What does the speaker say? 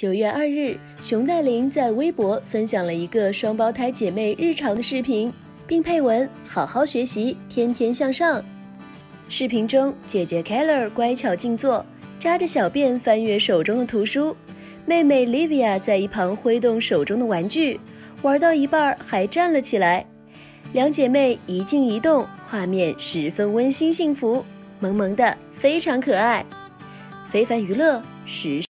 九月二日，熊黛林在微博分享了一个双胞胎姐妹日常的视频，并配文：“好好学习，天天向上。”视频中，姐姐 Keller 乖巧静坐，扎着小辫翻阅手中的图书；妹妹 Livia 在一旁挥动手中的玩具，玩到一半还站了起来。两姐妹一静一动，画面十分温馨幸福，萌萌的，非常可爱。非凡娱乐，时。